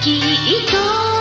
きっと